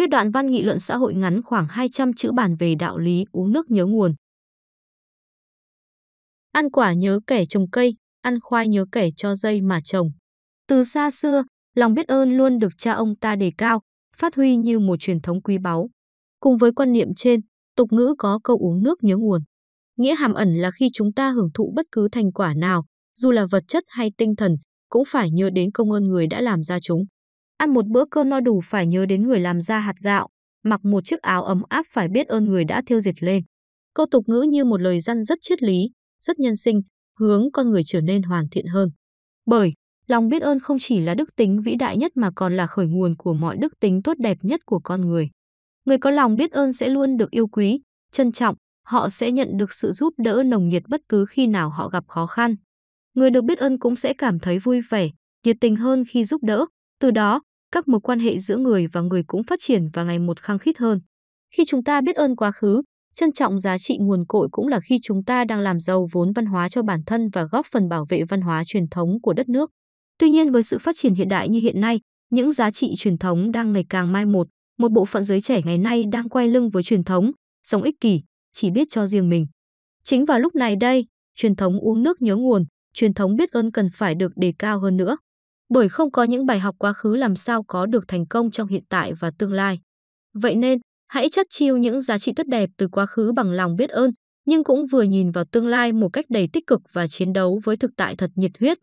Viết đoạn văn nghị luận xã hội ngắn khoảng 200 chữ bàn về đạo lý uống nước nhớ nguồn. Ăn quả nhớ kẻ trồng cây, ăn khoai nhớ kẻ cho dây mà trồng. Từ xa xưa, lòng biết ơn luôn được cha ông ta đề cao, phát huy như một truyền thống quý báu. Cùng với quan niệm trên, tục ngữ có câu uống nước nhớ nguồn. Nghĩa hàm ẩn là khi chúng ta hưởng thụ bất cứ thành quả nào, dù là vật chất hay tinh thần, cũng phải nhớ đến công ơn người đã làm ra chúng. Ăn một bữa cơm no đủ phải nhớ đến người làm ra hạt gạo, mặc một chiếc áo ấm áp phải biết ơn người đã thiêu diệt lên. Câu tục ngữ như một lời răn rất triết lý, rất nhân sinh, hướng con người trở nên hoàn thiện hơn. Bởi, lòng biết ơn không chỉ là đức tính vĩ đại nhất mà còn là khởi nguồn của mọi đức tính tốt đẹp nhất của con người. Người có lòng biết ơn sẽ luôn được yêu quý, trân trọng, họ sẽ nhận được sự giúp đỡ nồng nhiệt bất cứ khi nào họ gặp khó khăn. Người được biết ơn cũng sẽ cảm thấy vui vẻ, nhiệt tình hơn khi giúp đỡ, từ đó, các mối quan hệ giữa người và người cũng phát triển và ngày một khăng khít hơn. Khi chúng ta biết ơn quá khứ, trân trọng giá trị nguồn cội cũng là khi chúng ta đang làm giàu vốn văn hóa cho bản thân và góp phần bảo vệ văn hóa truyền thống của đất nước. Tuy nhiên với sự phát triển hiện đại như hiện nay, những giá trị truyền thống đang ngày càng mai một, một bộ phận giới trẻ ngày nay đang quay lưng với truyền thống, sống ích kỷ, chỉ biết cho riêng mình. Chính vào lúc này đây, truyền thống uống nước nhớ nguồn, truyền thống biết ơn cần phải được đề cao hơn nữa. Bởi không có những bài học quá khứ làm sao có được thành công trong hiện tại và tương lai. Vậy nên, hãy chất chiêu những giá trị tốt đẹp từ quá khứ bằng lòng biết ơn, nhưng cũng vừa nhìn vào tương lai một cách đầy tích cực và chiến đấu với thực tại thật nhiệt huyết.